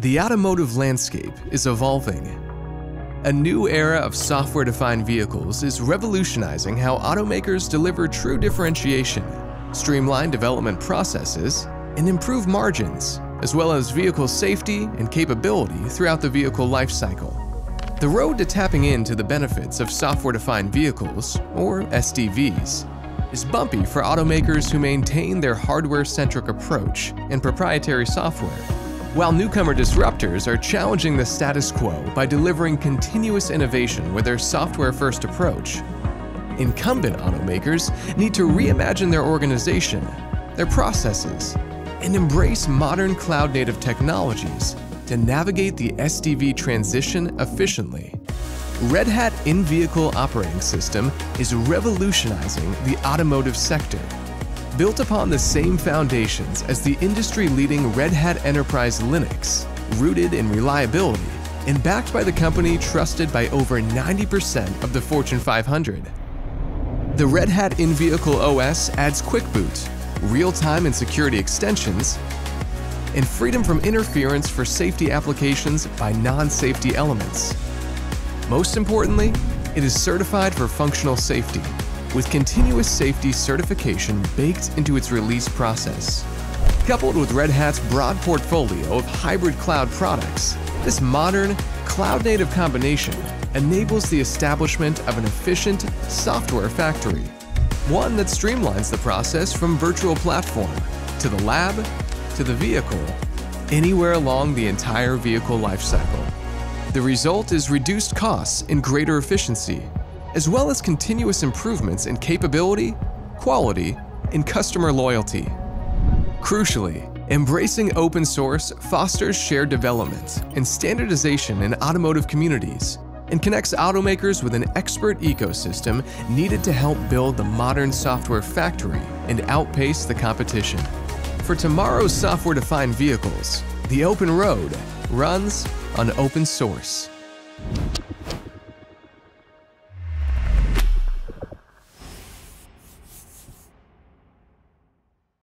The automotive landscape is evolving. A new era of software defined vehicles is revolutionizing how automakers deliver true differentiation, streamline development processes, and improve margins, as well as vehicle safety and capability throughout the vehicle lifecycle. The road to tapping into the benefits of software defined vehicles, or SDVs, is bumpy for automakers who maintain their hardware centric approach and proprietary software while newcomer disruptors are challenging the status quo by delivering continuous innovation with their software first approach, incumbent automakers need to reimagine their organization, their processes, and embrace modern cloud native technologies to navigate the SDV transition efficiently. Red Hat in vehicle operating system is revolutionizing the automotive sector built upon the same foundations as the industry-leading Red Hat Enterprise Linux, rooted in reliability, and backed by the company trusted by over 90% of the Fortune 500. The Red Hat in-vehicle OS adds Quick Boot, real-time and security extensions, and freedom from interference for safety applications by non-safety elements. Most importantly, it is certified for functional safety, with continuous safety certification baked into its release process. Coupled with Red Hat's broad portfolio of hybrid cloud products, this modern, cloud-native combination enables the establishment of an efficient software factory, one that streamlines the process from virtual platform to the lab to the vehicle, anywhere along the entire vehicle lifecycle. The result is reduced costs and greater efficiency, as well as continuous improvements in capability, quality, and customer loyalty. Crucially, embracing open source fosters shared development and standardization in automotive communities and connects automakers with an expert ecosystem needed to help build the modern software factory and outpace the competition. For tomorrow's software-defined vehicles, the open road runs on open source.